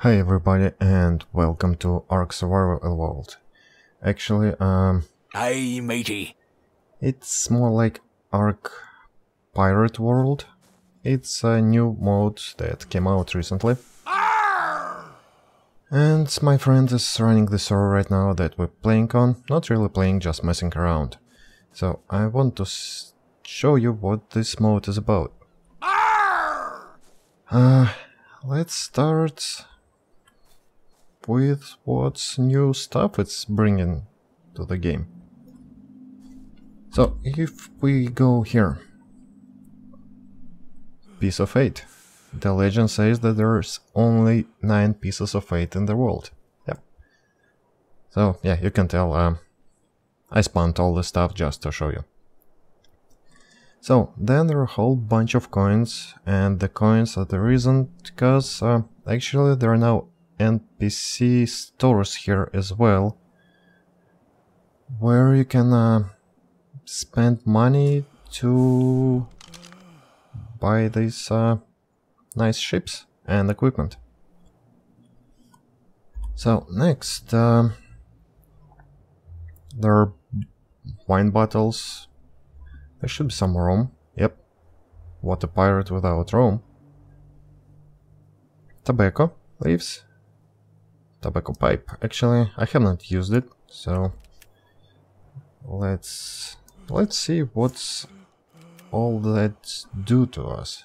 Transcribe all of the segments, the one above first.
Hi everybody and welcome to Ark Survival World. Actually, um, Aye, matey. it's more like Ark Pirate World. It's a new mode that came out recently. And my friend is running the server right now that we're playing on. Not really playing, just messing around. So I want to s show you what this mode is about. Uh, let's start with what new stuff it's bringing to the game. So if we go here, piece of eight. The legend says that there's only nine pieces of eight in the world. Yep. So yeah, you can tell um, I spawned all the stuff just to show you. So then there are a whole bunch of coins, and the coins are the reason because uh, actually there are now NPC stores here as well, where you can uh, spend money to buy these uh, nice ships and equipment. So next, um, there are wine bottles. There should be some rum. Yep. What a pirate without rum. Tobacco leaves. Tobacco pipe. Actually, I have not used it, so let's let's see what's all that do to us.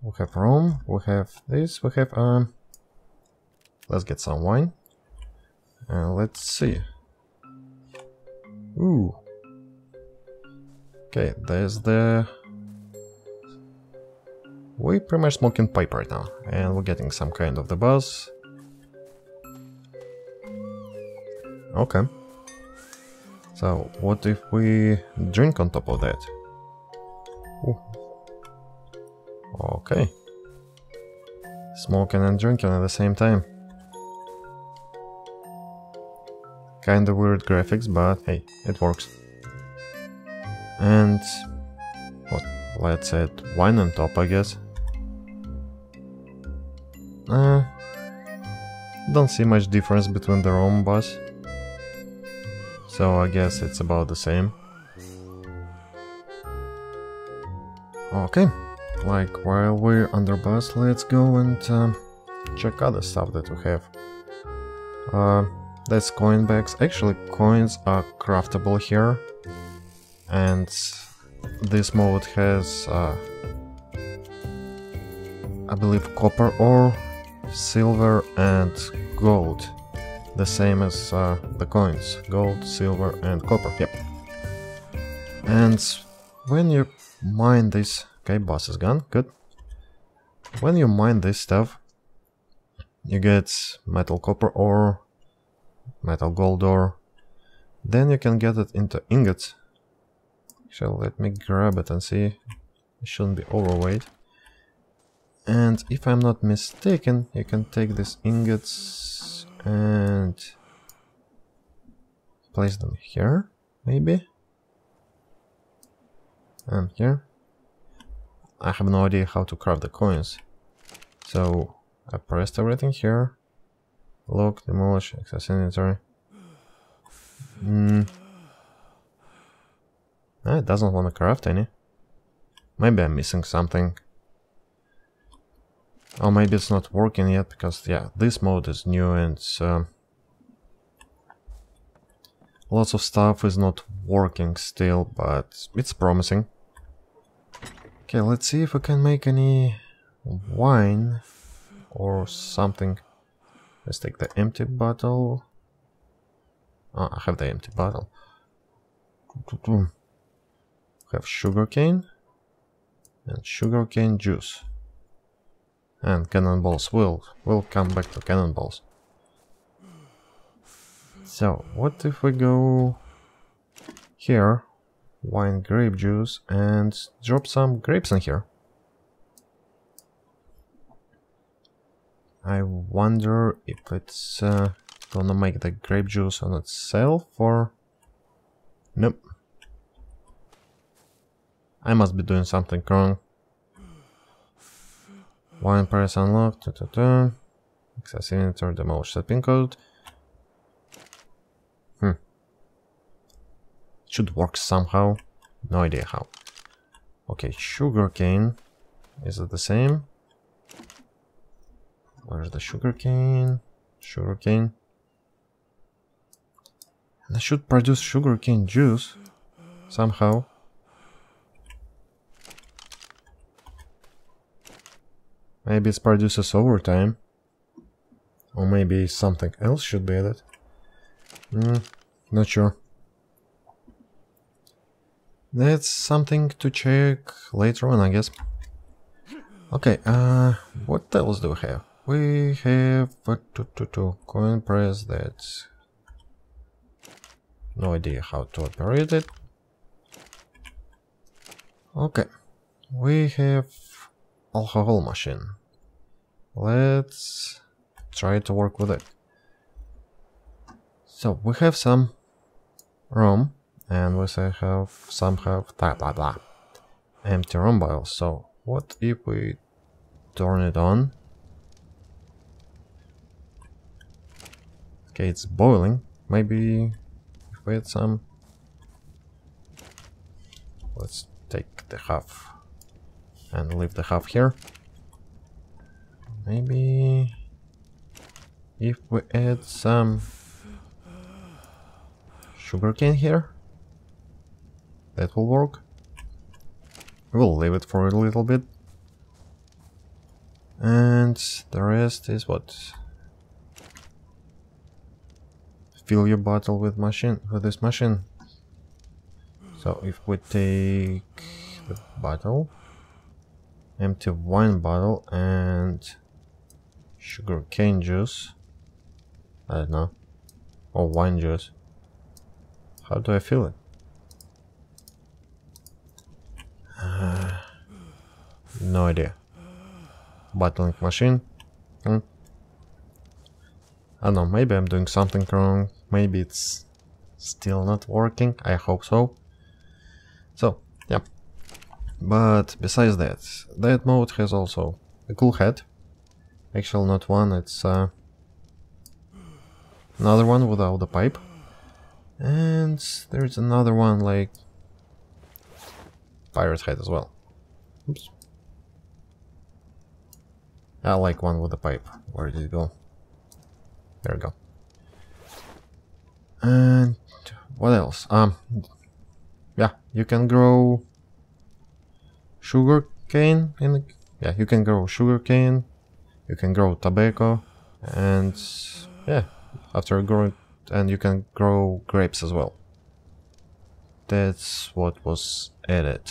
We have rum, we have this, we have um let's get some wine. And let's see. Ooh. Okay, there's the we're pretty much smoking pipe right now, and we're getting some kind of the buzz. Okay. So, what if we drink on top of that? Ooh. Okay. Smoking and drinking at the same time. Kinda weird graphics, but hey, it works. And... What? Let's add wine on top, I guess. Uh, don't see much difference between the rum bus. So I guess it's about the same. Okay, like while we're under bus, let's go and uh, check other stuff that we have. Uh, that's coin bags. Actually, coins are craftable here. And this mode has, uh, I believe, copper ore, silver and gold. The same as uh, the coins. Gold, silver and copper, yep. And when you mine this... Okay, boss is gone, good. When you mine this stuff, you get metal copper ore, metal gold ore. Then you can get it into ingots. So let me grab it and see. It shouldn't be overweight. And if I'm not mistaken, you can take these ingots and place them here, maybe? And here. I have no idea how to craft the coins. So I pressed everything here. Lock, demolish, access inventory. Hmm. it doesn't want to craft any. Maybe I'm missing something. Or maybe it's not working yet, because, yeah, this mode is new and uh, lots of stuff is not working still, but it's promising. Okay, let's see if we can make any wine or something. Let's take the empty bottle. Oh, I have the empty bottle. Have sugarcane and sugarcane juice. And cannonballs will will come back to cannonballs. So what if we go here, wine grape juice, and drop some grapes in here? I wonder if it's uh, gonna make the grape juice on itself or... Nope. I must be doing something wrong. Wine press unlocked. Ta -ta -ta. Access inventory, demolish the pin code. Hmm. Should work somehow. No idea how. Okay, sugarcane. Is it the same? Where's the sugarcane? Sugarcane. And I should produce sugarcane juice somehow. Maybe it produces overtime. Or maybe something else should be added. Mm, not sure. That's something to check later on, I guess. Okay, uh, what else do we have? We have uh, to, to, to coin press that. No idea how to operate it. Okay, we have alcohol machine. Let's try to work with it. So we have some rum and we say have some have blah blah blah empty rum bottles. So what if we turn it on? Okay, it's boiling. Maybe if we add some. Let's take the half and leave the half here. Maybe if we add some sugarcane here, that will work. We'll leave it for a little bit. And the rest is what? Fill your bottle with machine with this machine. So if we take the bottle, empty wine bottle and sugar cane juice. I don't know. Or wine juice. How do I feel it? Uh, no idea. Bottling machine. Hmm. I don't know, maybe I'm doing something wrong. Maybe it's still not working. I hope so. So. But besides that, that mode has also a cool hat. Actually not one, it's uh, another one without the pipe. And there's another one like pirate hat as well. Oops. I like one with the pipe. Where did it go? There we go. And what else? Um, yeah, you can grow sugar cane in yeah, you can grow sugar cane, you can grow tobacco, and yeah, after growing, and you can grow grapes as well. That's what was added.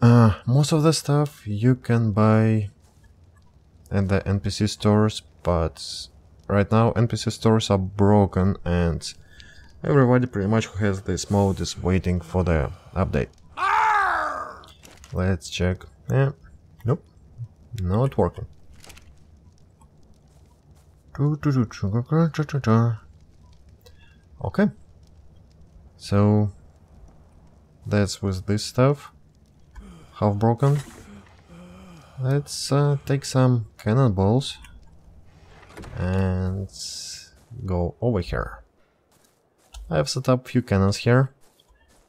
Uh, most of the stuff you can buy in the NPC stores, but right now NPC stores are broken and everybody pretty much who has this mode is waiting for the update. Let's check. Yeah, nope, not working. Okay, so that's with this stuff, half broken. Let's uh, take some cannonballs and go over here. I have set up few cannons here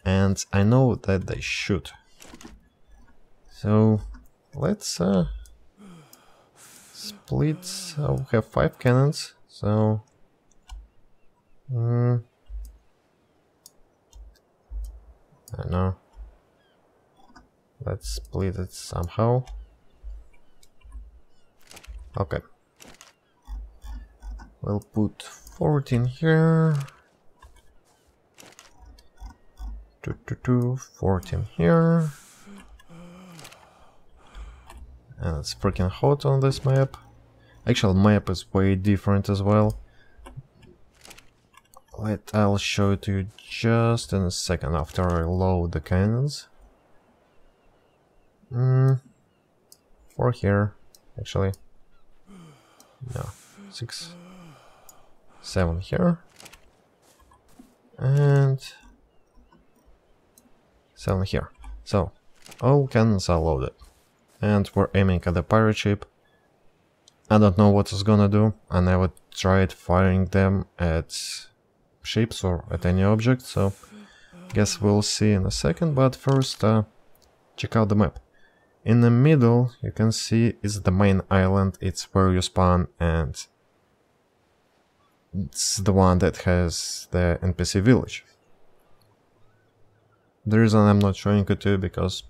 and I know that they shoot. So let's uh, split. Uh, we have five cannons, so mm, I know. Let's split it somehow. Okay. We'll put 14 here. Two, two, two, 14 here. And it's freaking hot on this map. Actual map is way different as well. Let I'll show it to you just in a second after I load the cannons. Mm, four here, actually. No, six seven here and seven here. So all cannons are loaded and we're aiming at the pirate ship I don't know what it's gonna do. And I never tried firing them at ships or at any object, so guess we'll see in a second, but first uh, check out the map. In the middle, you can see is the main island, it's where you spawn, and it's the one that has the NPC village. The reason I'm not showing it to you because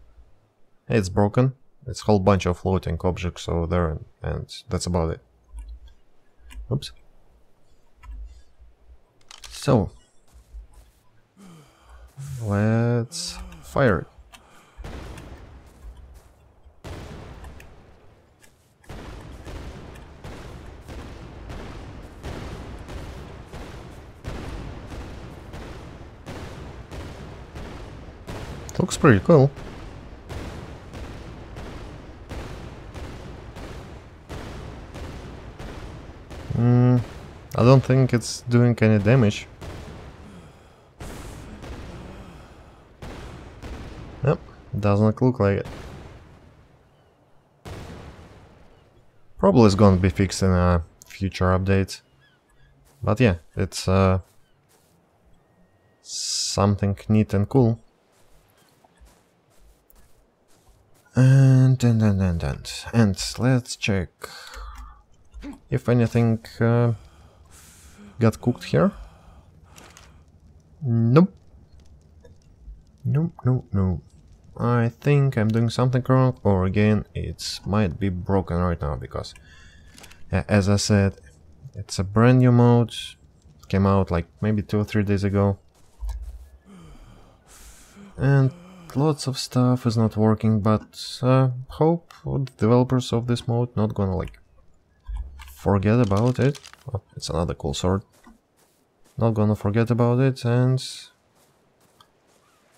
it's broken. It's a whole bunch of floating objects over there and that's about it. Oops. So, let's fire it. Looks pretty cool. I don't think it's doing any damage. Yep, doesn't look like it. Probably is gonna be fixed in a future update. But yeah, it's uh, something neat and cool. And, and, and, and, and, and let's check if anything uh, got cooked here. Nope. Nope, nope, nope. I think I'm doing something wrong, or again, it might be broken right now, because, as I said, it's a brand new mode, came out like maybe two or three days ago, and lots of stuff is not working, but uh, hope the developers of this mode not gonna like forget about it. Oh, it's another cool sword. Not gonna forget about it and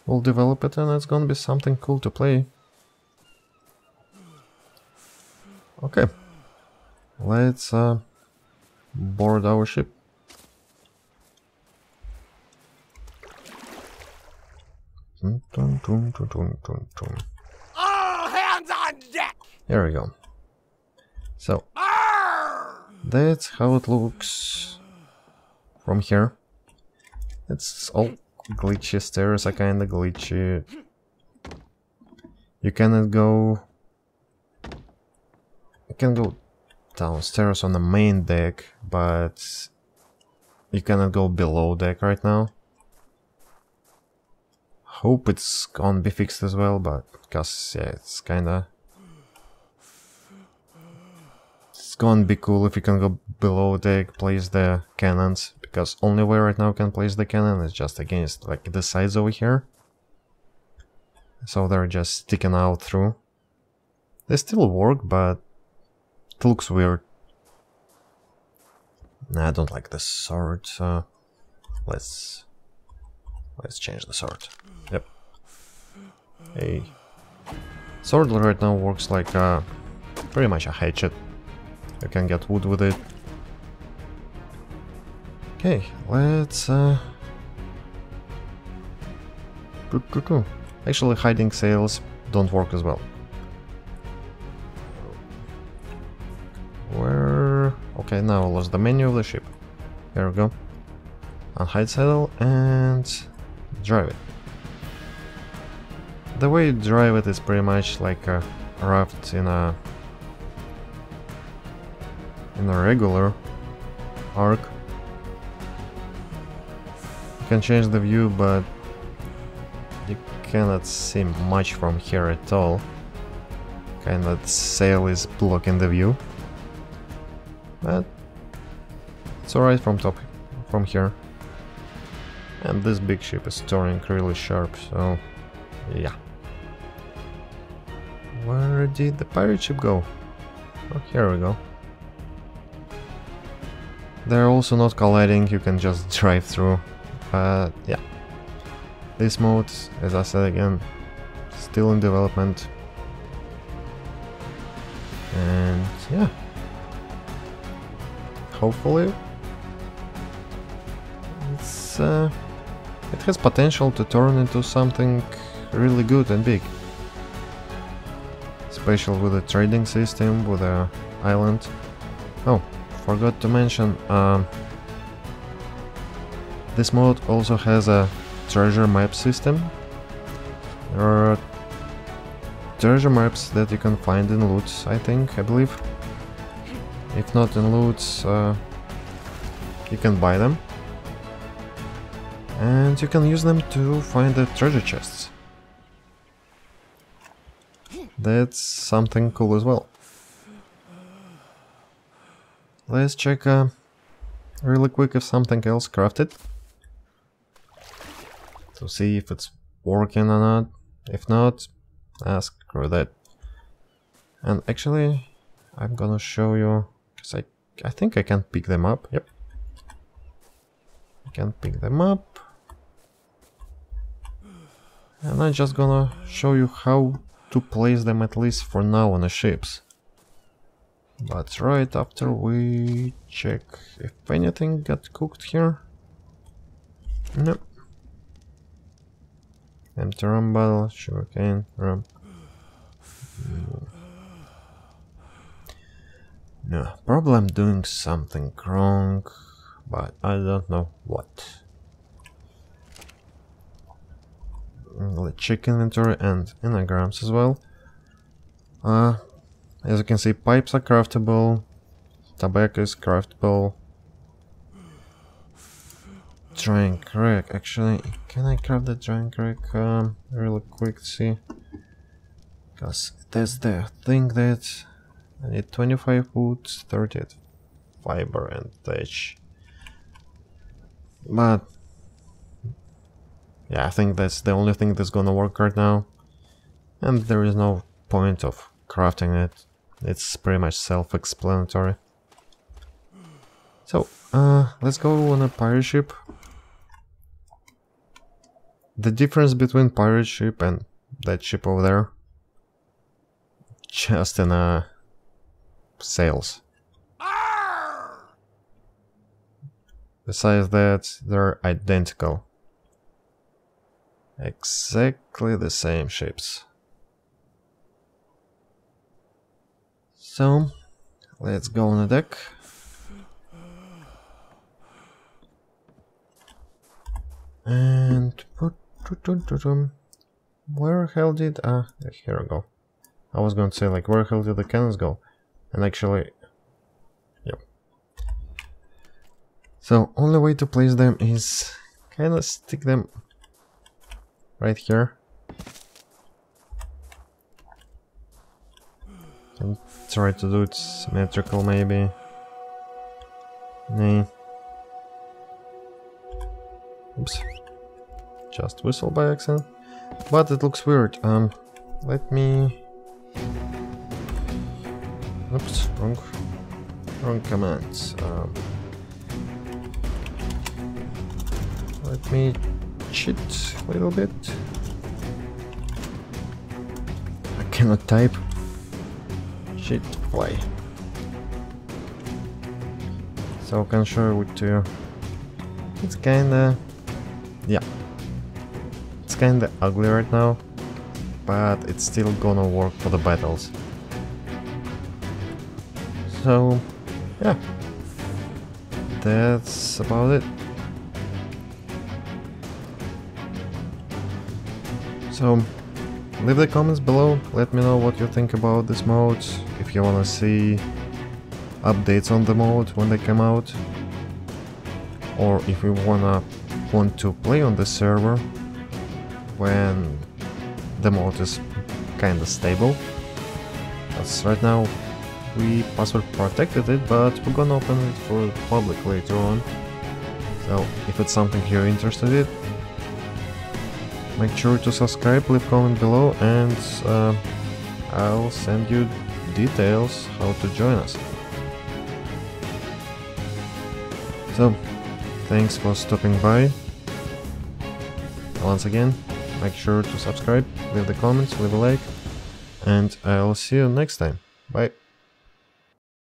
we'll develop it and it's gonna be something cool to play. Okay, let's uh, board our ship. All hands on deck! Here we go. So, that's how it looks from here. It's all glitchy, stairs are kinda glitchy. You cannot go... You can go downstairs on the main deck, but you cannot go below deck right now hope it's gonna be fixed as well, but because yeah, it's kinda it's gonna be cool if you can go below deck, place the cannons, because only way right now can place the cannon is just against like the sides over here. So they're just sticking out through. They still work, but it looks weird. Nah, I don't like the sword, so let's let's change the sword. Yep. A sword right now works like uh, pretty much a hatchet. You can get wood with it. Okay, let's... Uh... Actually, hiding sails don't work as well. Where... Okay, now I lost the menu of the ship. There we go. Unhide sail and drive it. The way you drive it is pretty much like a raft in a in a regular Ark. Can change the view, but you cannot see much from here at all. Kinda sail is blocking the view. But it's alright from top, from here. And this big ship is turning really sharp, so yeah. Where did the pirate ship go? Oh, here we go. They're also not colliding, you can just drive through. But yeah. This mode, as I said again, still in development. And yeah. Hopefully it's uh, it has potential to turn into something really good and big especially with the trading system, with the island. Oh, forgot to mention, um, this mode also has a treasure map system. There are treasure maps that you can find in loots, I think, I believe. If not in loots, uh, you can buy them. And you can use them to find the treasure chests. That's something cool as well. Let's check uh, really quick if something else crafted. To see if it's working or not. If not, ask for that. And actually, I'm gonna show you, because I, I think I can pick them up, yep. I can pick them up. And I'm just gonna show you how to place them at least for now on the ships. But right after we check if anything got cooked here. Nope. Empty rum bottle, sugarcane, rum. No, probably I'm doing something wrong, but I don't know what. Let's check inventory and engrams as well. Uh, as you can see, pipes are craftable, tobacco is craftable. Drink rack, actually, can I craft the drink rack um, really quick see? Because that's the thing that I need 25 wood, 30 fiber and thatch. But yeah, I think that's the only thing that's gonna work right now. And there is no point of crafting it. It's pretty much self-explanatory. So, uh, let's go on a pirate ship. The difference between pirate ship and that ship over there, just in uh, sails. Besides that, they're identical. Exactly the same shapes. So, let's go on the deck. And where hell did ah here we go. I was going to say like where hell did the cannons go? And actually yep. So only way to place them is kinda stick them right here. And try to do it symmetrical maybe. Nah. Oops. Just whistle by accident. But it looks weird. Um, let me... Oops, wrong, wrong command. Um, let me cheat a little bit. I cannot type. Cheat play. So I can show it to you. It's kinda... Yeah. It's kinda ugly right now, but it's still gonna work for the battles. So, yeah. That's about it. So, leave the comments below, let me know what you think about this mode, if you wanna see updates on the mode when they come out, or if you wanna want to play on the server when the mode is kinda stable. As right now we password protected it, but we're gonna open it for public later on. So if it's something you're interested in, make sure to subscribe, leave comment below and uh, I'll send you details how to join us. So, thanks for stopping by. Once again, make sure to subscribe, leave the comments, leave a like, and I'll see you next time. Bye.